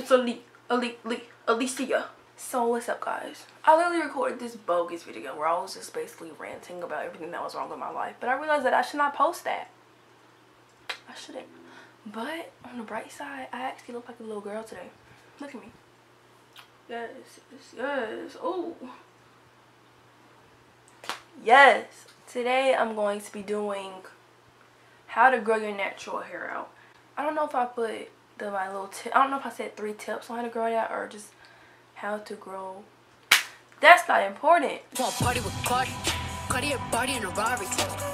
It's Ali, Ali, Ali, Allycea. So what's up guys? I literally recorded this bogus video where I was just basically ranting about everything that was wrong with my life. But I realized that I should not post that. I shouldn't. But on the bright side, I actually look like a little girl today. Look at me. Yes, yes, yes. Oh. Yes. Today I'm going to be doing how to grow your natural hair out. I don't know if I put the my little tip. I don't know if I said three tips on how to grow it out or just how to grow. That's not important. party with Cardi. Cardi a body in a Rari.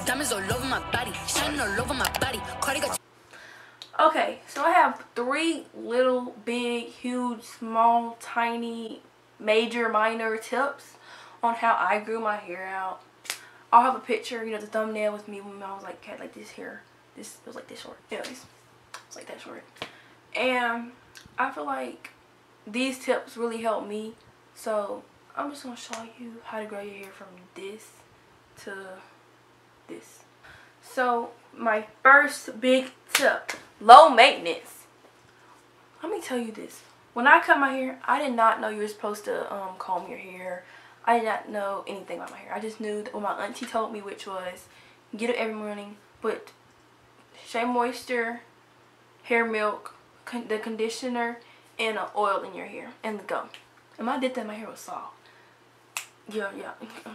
Diamonds all over my body. Shining all over my body. Cardi got Okay, so I have three little, big, huge, small, tiny, major, minor tips on how I grew my hair out. I'll have a picture, you know, the thumbnail with me when I was like, had like this hair. This, it was like this short. Anyways, it's like that short. And I feel like these tips really help me. So I'm just going to show you how to grow your hair from this to this. So my first big tip, low maintenance. Let me tell you this. When I cut my hair, I did not know you were supposed to um, comb your hair. I did not know anything about my hair. I just knew what my auntie told me, which was get it every morning, put Shea Moisture, hair milk, con the conditioner, and an oil in your hair, and go. And I did that, my hair was soft. Yeah, yeah.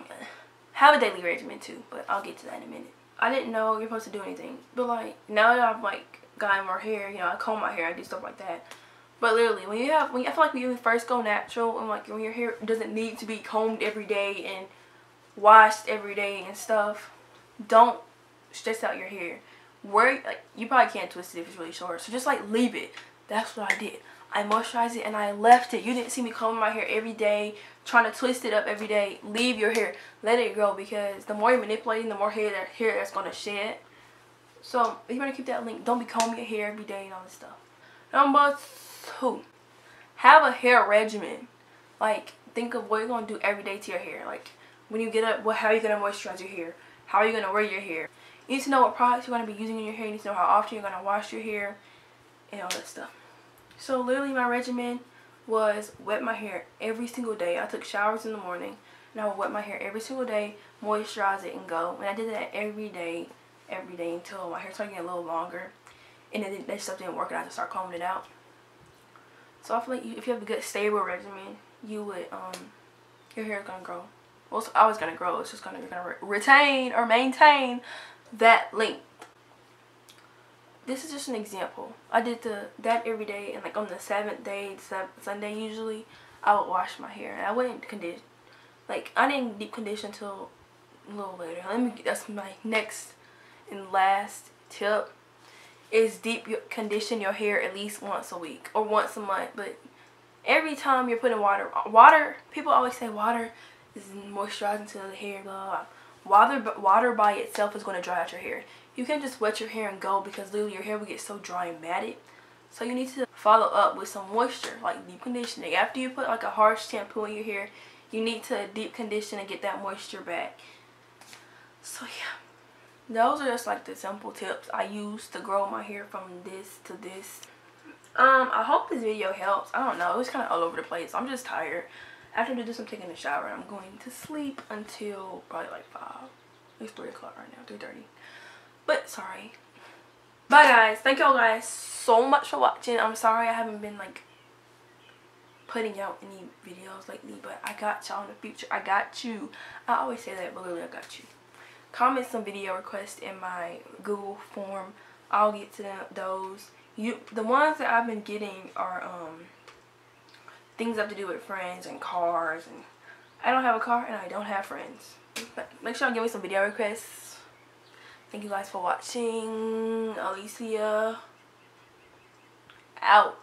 Have a daily regimen too, but I'll get to that in a minute. I didn't know you're supposed to do anything, but like now that I've like gotten more hair, you know, I comb my hair, I do stuff like that. But literally, when you have, when you, I feel like when you first go natural and like when your hair doesn't need to be combed every day and washed every day and stuff, don't stress out your hair. Where like you probably can't twist it if it's really short, so just like leave it. That's what I did. I moisturized it and I left it. You didn't see me combing my hair every day, trying to twist it up every day. Leave your hair. Let it grow because the more you're manipulating, the more hair that hair that's going to shed. So if you want to keep that link, don't be combing your hair every day and all this stuff. Number two, have a hair regimen. Like think of what you're going to do every day to your hair. Like when you get up, what, how are you going to moisturize your hair? How are you going to wear your hair? You need to know what products you're going to be using in your hair. You need to know how often you're going to wash your hair and all that stuff. So literally my regimen was wet my hair every single day. I took showers in the morning and I would wet my hair every single day, moisturize it and go. And I did that every day, every day until my hair started getting a little longer. And then that stuff didn't work and I had to start combing it out. So I feel like if you have a good stable regimen, you would, um, your hair is going to grow. Well, it's always going to grow. It's just going to, retain or maintain that length this is just an example. I did the that every day and like on the seventh day, Sunday usually, I would wash my hair and I wouldn't condition. Like I didn't deep condition until a little later. Let me. That's my next and last tip. Is deep condition your hair at least once a week or once a month. But every time you're putting water, water. People always say water is moisturizing to the hair. Blah blah. blah. Water, water by itself is going to dry out your hair you can't just wet your hair and go because literally your hair will get so dry and matted. So you need to follow up with some moisture, like deep conditioning. After you put like a harsh shampoo in your hair, you need to deep condition and get that moisture back. So yeah, those are just like the simple tips I use to grow my hair from this to this. Um, I hope this video helps. I don't know, it was kind of all over the place. I'm just tired. After I do this, I'm taking a shower. I'm going to sleep until probably like 5. It's 3 o'clock right now, 3.30. But sorry. Bye guys. Thank y'all guys so much for watching. I'm sorry I haven't been like putting out any videos lately. But I got y'all in the future. I got you. I always say that but literally I got you. Comment some video requests in my Google form. I'll get to them, those. You, the ones that I've been getting are um, things have to do with friends and cars. and I don't have a car and I don't have friends. But make sure you give me some video requests Thank you guys for watching. Allycea out.